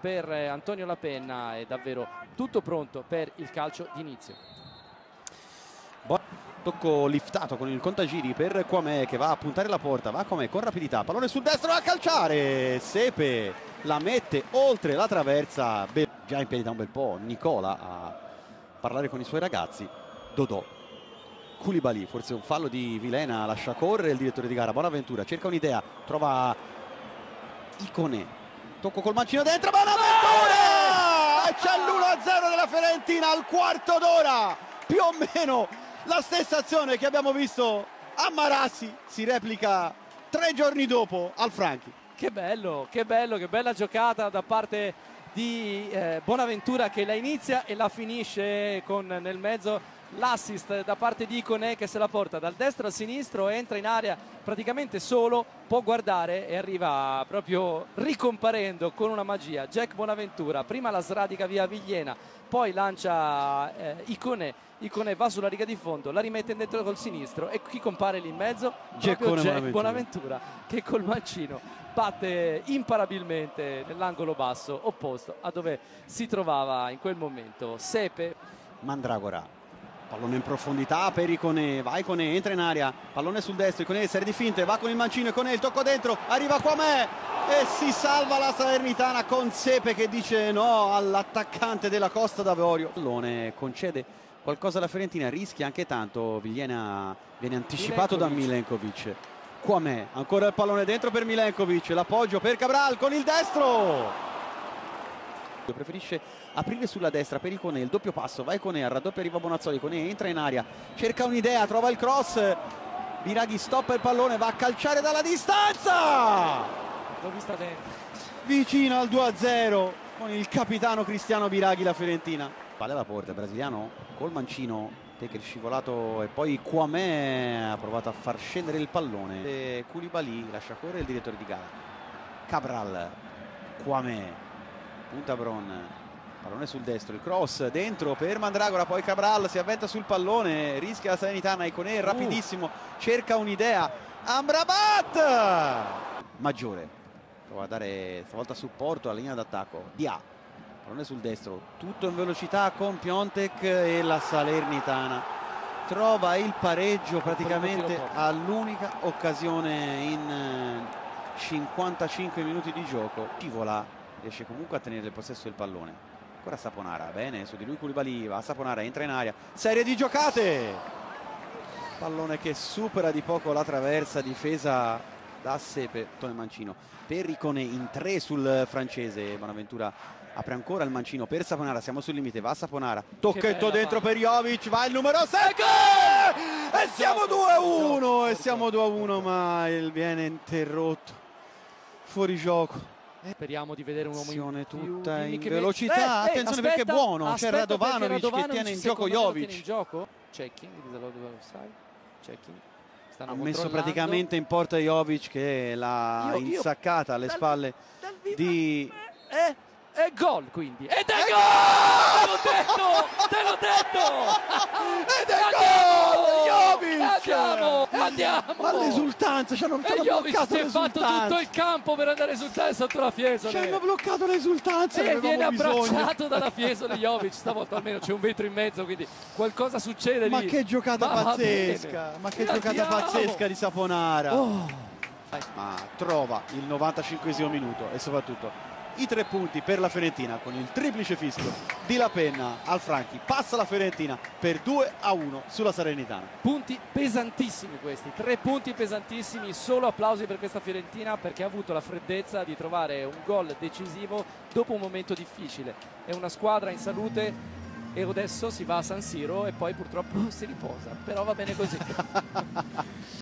per eh, Antonio Lapenna è davvero tutto pronto per il calcio d'inizio. Tocco liftato con il contagiri per Quame che va a puntare la porta, va Quame con rapidità, pallone sul destro a calciare, Sepe la mette oltre la traversa, già in piedi da un bel po', Nicola a parlare con i suoi ragazzi, Dodò, Koulibaly, forse un fallo di Vilena, lascia correre il direttore di gara, Bonaventura, cerca un'idea, trova Icone, tocco col mancino dentro, Bonaventura! E c'è l'1-0 della Fiorentina al quarto d'ora, più o meno la stessa azione che abbiamo visto a Marassi si replica tre giorni dopo al Franchi. Che bello, che bello, che bella giocata da parte di eh, Bonaventura che la inizia e la finisce con nel mezzo l'assist da parte di Icone che se la porta dal destro al sinistro, entra in area praticamente solo, può guardare e arriva proprio ricomparendo con una magia. Jack Bonaventura, prima la sradica via Vigliena, poi lancia eh, Icone, Icone va sulla riga di fondo, la rimette dentro col sinistro e chi compare lì in mezzo? Jack Bonaventura. Bonaventura che col mancino batte imparabilmente nell'angolo basso opposto a dove si trovava in quel momento Sepe. Mandragora Pallone in profondità per Icone, va Icone, entra in aria, pallone sul destro, Icone serie di finte, va con il mancino, Icone il tocco dentro, arriva qua me e si salva la Salernitana con Sepe che dice no all'attaccante della Costa d'Avorio. Pallone concede qualcosa alla Fiorentina, rischia anche tanto, Vigliena viene anticipato Milenkovic. da Milenkovic. Qua me, ancora il pallone dentro per Milenkovic, l'appoggio per Cabral con il destro preferisce aprire sulla destra per Icone, il doppio passo, va Icone, al raddoppio arriva Bonazzoli, Icone entra in aria, cerca un'idea, trova il cross, Biraghi stoppa il pallone, va a calciare dalla distanza! L'ho vista dentro. Vicino al 2-0 con il capitano Cristiano Biraghi la Fiorentina. Palla alla porta, brasiliano col mancino Techer scivolato e poi Quame ha provato a far scendere il pallone. E Koulibaly lascia correre il direttore di gara. Cabral, Quame punta Bron pallone sul destro, il cross dentro per Mandragora, poi Cabral si avventa sul pallone, rischia la Salernitana, Icone uh. rapidissimo, cerca un'idea, Amrabat! Maggiore, prova a dare stavolta supporto alla linea d'attacco, Dia, pallone sul destro, tutto in velocità con Piontek e la Salernitana trova il pareggio praticamente all'unica occasione in 55 minuti di gioco, scivola riesce comunque a tenere il possesso del pallone. Ancora Saponara, bene, su di lui Koulibaly va Saponara, entra in aria. Serie di giocate! Pallone che supera di poco la traversa difesa da Sepe, Tone Mancino. Perricone in tre sul francese Bonaventura apre ancora il mancino per Saponara siamo sul limite, va Saponara. Tocchetto dentro per Jovic, va il numero 7 e siamo 2-1 e siamo 2-1 ma il viene interrotto fuori gioco speriamo di vedere un uomo in tutta in velocità. Eh, eh, Attenzione aspetta, perché è buono. C'è Radovanovic che tiene in gioco Jovic. In gioco. Checking, Checking. Ha messo praticamente in porta Jovic che l'ha insaccata alle spalle di... Eh, e gol quindi. Ed è gol! Te l'ho detto! Te l'ho detto! Ed è gol! Jovic! Andiamo! Ma l'esultanza, ci hanno, ci hanno bloccato l'esultanza. si è fatto tutto il campo per andare a esultare sotto la Fiesole. Ci hanno bloccato l'esultanza. E viene abbracciato dalla Fiesole Jovic. Stavolta almeno c'è un vetro in mezzo, quindi qualcosa succede Ma lì. che giocata Ma pazzesca! Ma che Andiamo. giocata pazzesca di Saponara! Oh. Ma trova il 95 minuto e soprattutto i tre punti per la Fiorentina con il triplice fischio di La Penna al Franchi. Passa la Fiorentina per 2 a 1 sulla Serenitana. Punti pesantissimi questi, tre punti pesantissimi, solo applausi per questa Fiorentina perché ha avuto la freddezza di trovare un gol decisivo dopo un momento difficile. È una squadra in salute e adesso si va a San Siro e poi purtroppo si riposa, però va bene così.